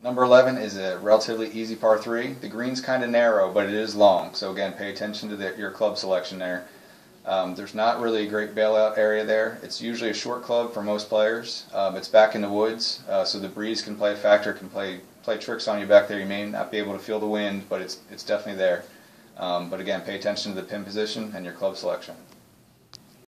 Number 11 is a relatively easy par 3. The green's kind of narrow, but it is long. So again, pay attention to the, your club selection there. Um, there's not really a great bailout area there. It's usually a short club for most players. Um, it's back in the woods, uh, so the breeze can play a factor, can play play tricks on you back there. You may not be able to feel the wind, but it's it's definitely there. Um, but again, pay attention to the pin position and your club selection.